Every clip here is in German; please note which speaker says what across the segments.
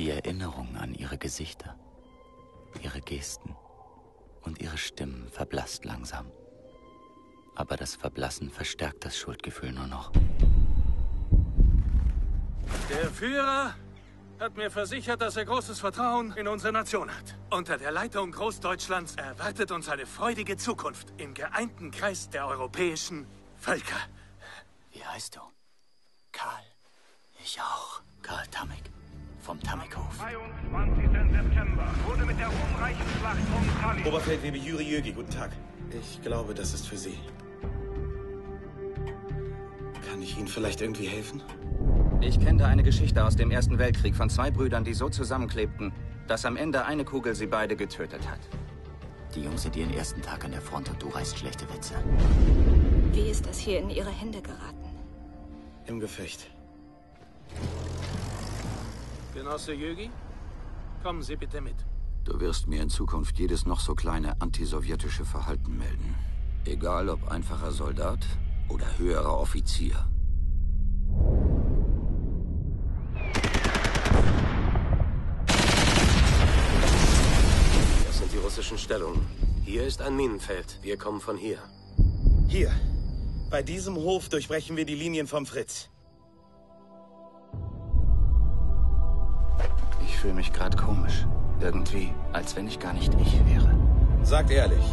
Speaker 1: Die Erinnerung an ihre Gesichter, ihre Gesten und ihre Stimmen verblasst langsam. Aber das Verblassen verstärkt das Schuldgefühl nur noch.
Speaker 2: Der Führer hat mir versichert, dass er großes Vertrauen in unsere Nation hat. Unter der Leitung Großdeutschlands erwartet uns eine freudige Zukunft im geeinten Kreis der europäischen Völker.
Speaker 1: Wie heißt du? Karl. Ich auch. Karl Tammek. Vom Tammekhof.
Speaker 3: 22. September wurde mit der ruhmreichen Schlacht um Tallinn.
Speaker 4: Oberfeldwebel Juri Jögi, guten Tag. Ich glaube, das ist für Sie. Kann ich Ihnen vielleicht irgendwie helfen?
Speaker 5: Ich kenne da eine Geschichte aus dem Ersten Weltkrieg von zwei Brüdern, die so zusammenklebten, dass am Ende eine Kugel sie beide getötet hat.
Speaker 1: Die Jungs sind ihren ersten Tag an der Front und du reißt schlechte Witze.
Speaker 6: Wie ist das hier in Ihre Hände geraten?
Speaker 4: Im Gefecht.
Speaker 2: Genosse Jögi, kommen Sie bitte mit.
Speaker 7: Du wirst mir in Zukunft jedes noch so kleine antisowjetische Verhalten melden. Egal ob einfacher Soldat oder höherer Offizier.
Speaker 8: Das sind die russischen Stellungen. Hier ist ein Minenfeld. Wir kommen von hier.
Speaker 4: Hier. Bei diesem Hof durchbrechen wir die Linien vom Fritz.
Speaker 1: Fühle mich gerade komisch. Irgendwie, als wenn ich gar nicht ich wäre.
Speaker 4: Sagt ehrlich,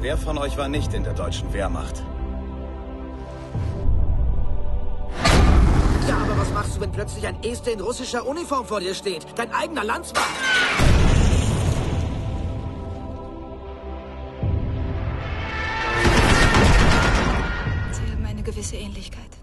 Speaker 4: wer von euch war nicht in der deutschen Wehrmacht?
Speaker 9: Ja, aber was machst du, wenn plötzlich ein Este in russischer Uniform vor dir steht? Dein eigener Landsmann.
Speaker 6: Sie haben eine gewisse Ähnlichkeit.